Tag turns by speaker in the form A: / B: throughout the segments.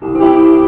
A: Música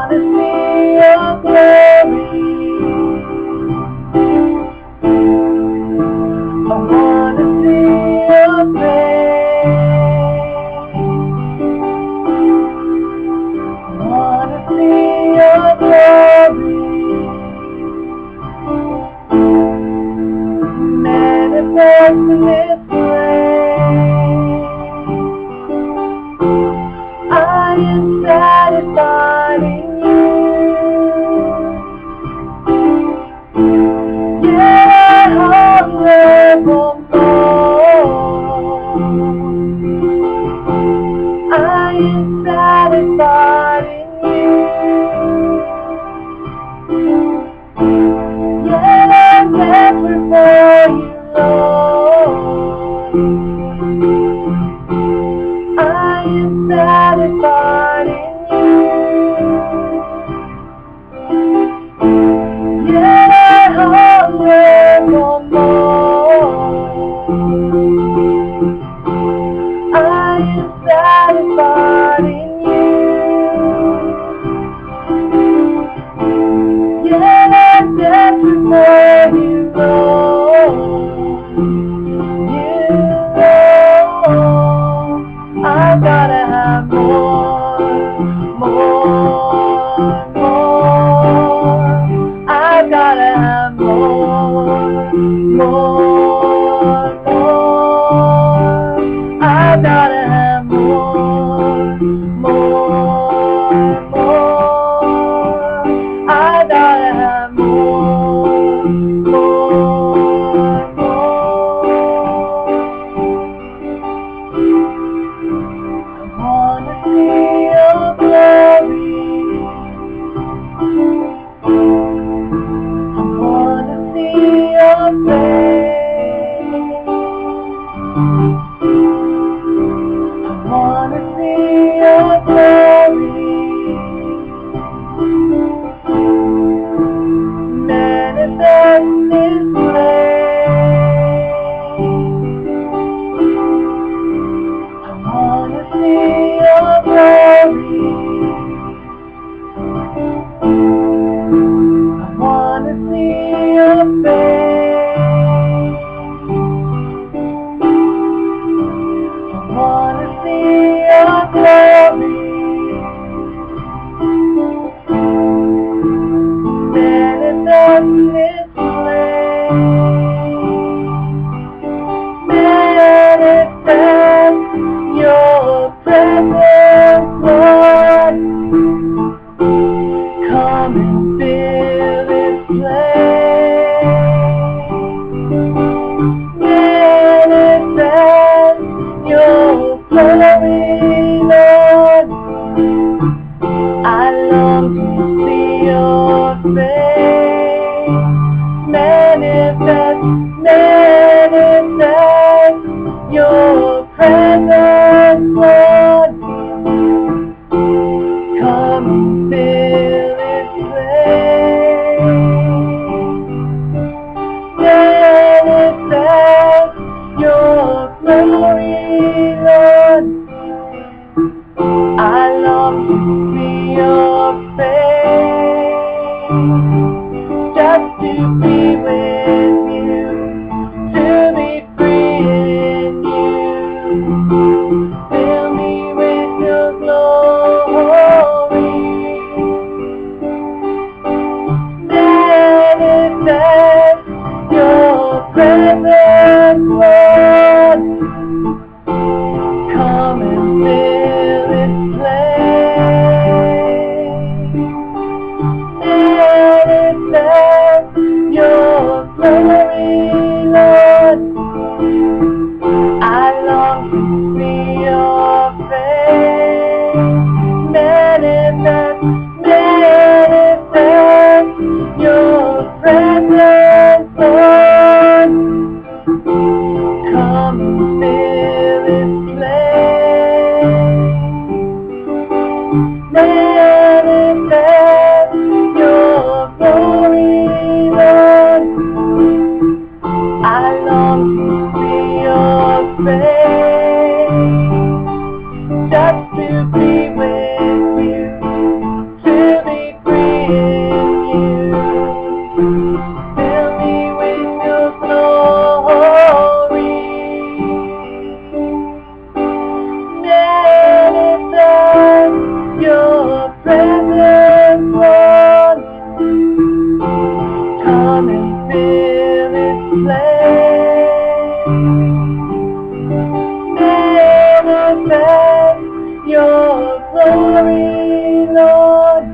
A: wanna see your glory. I wanna see your face. I wanna see your glory. Manifest gotta have more, more. Seven Manifest your glory, Lord.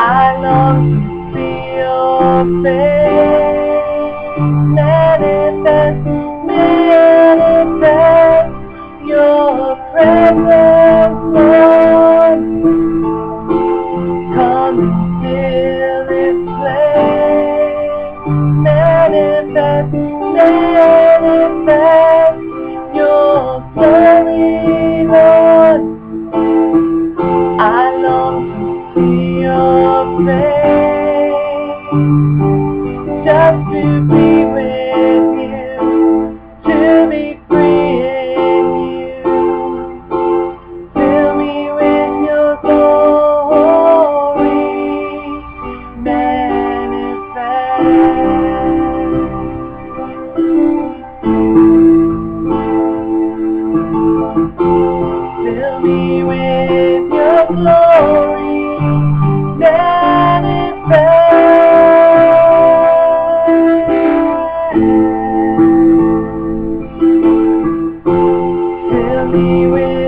A: I long to see your face. Manifest, manifest your presence. to be. Be with.